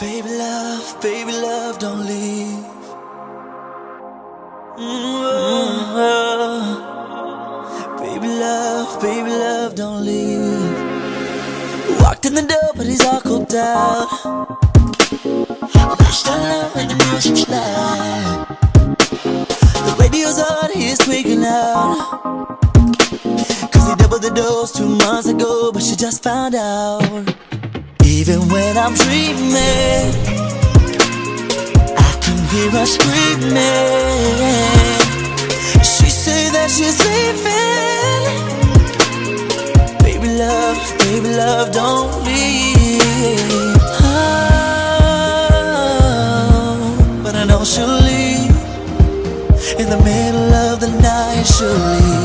Baby love, baby love, don't leave. Mm-hmm. Baby love, baby love, don't leave. Walked in the door, but he's all cooked out. Lashed on love when the music's loud. The radio's on, he's tweaking out. Cause he doubled the dose two months ago, but she just found out. Even when I'm dreaming, I can hear her screaming. She say that she's leaving. Baby love, baby love, don't leave. Oh, but I know she'll leave in the middle of the night. She'll leave.